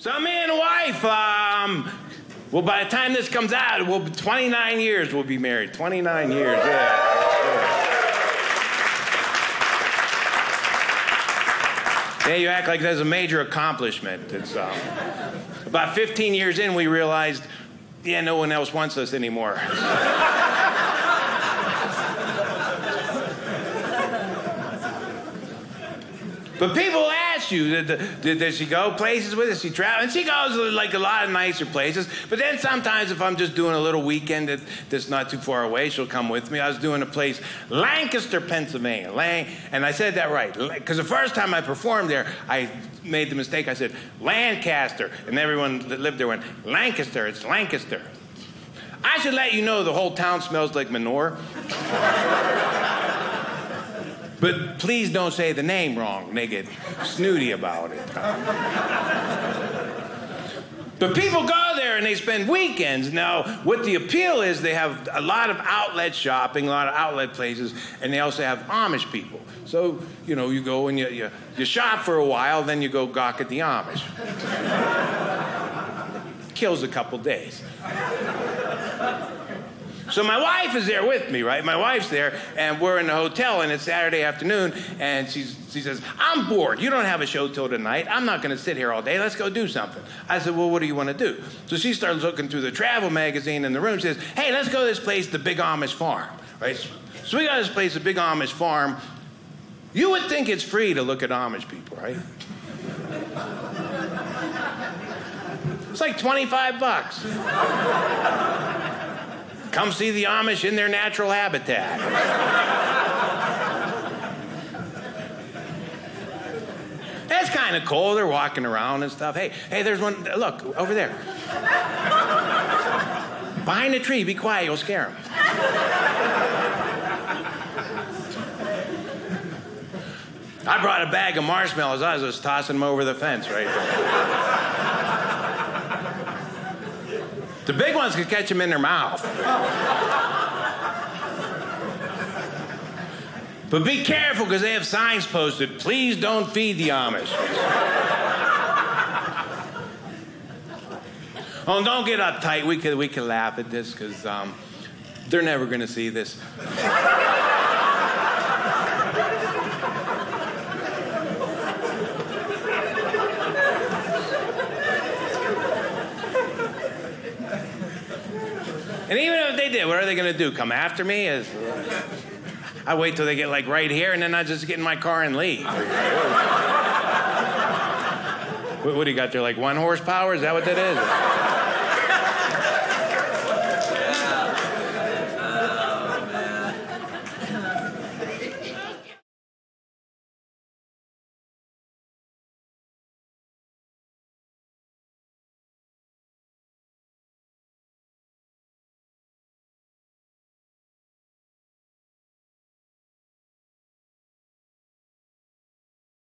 So me and wife, um, well, by the time this comes out, we'll be 29 years we'll be married. 29 years, yeah. yeah. Yeah, you act like that's a major accomplishment. It's um, about 15 years in, we realized, yeah, no one else wants us anymore. But people ask you, did, did, does she go places with us? She travel, and she goes to like a lot of nicer places. But then sometimes, if I'm just doing a little weekend that, that's not too far away, she'll come with me. I was doing a place, Lancaster, Pennsylvania, Lang, and I said that right because the first time I performed there, I made the mistake. I said Lancaster, and everyone that lived there went Lancaster. It's Lancaster. I should let you know the whole town smells like manure. But please don't say the name wrong. They get snooty about it. But people go there and they spend weekends. Now, what the appeal is, they have a lot of outlet shopping, a lot of outlet places, and they also have Amish people. So, you know, you go and you, you, you shop for a while, then you go gawk at the Amish. Kills a couple days. So my wife is there with me, right? My wife's there, and we're in the hotel, and it's Saturday afternoon, and she's, she says, I'm bored. You don't have a show till tonight. I'm not going to sit here all day. Let's go do something. I said, Well, what do you want to do? So she starts looking through the travel magazine in the room, says, Hey, let's go to this place, the Big Amish Farm, right? So we got this place, the Big Amish Farm. You would think it's free to look at Amish people, right? It's like 25 bucks. Come see the Amish in their natural habitat. That's kind of cool. They're walking around and stuff. Hey, hey, there's one. Look, over there. Behind the tree. Be quiet. You'll scare them. I brought a bag of marshmallows. I was just tossing them over the fence right there. The big ones could catch them in their mouth. But be careful because they have signs posted. Please don't feed the Amish. oh, don't get uptight. We could we could laugh at this because um, they're never going to see this. And even if they did, what are they going to do? Come after me? I wait till they get like right here, and then I just get in my car and leave. what, what do you got there? Like one horsepower? Is that what that is?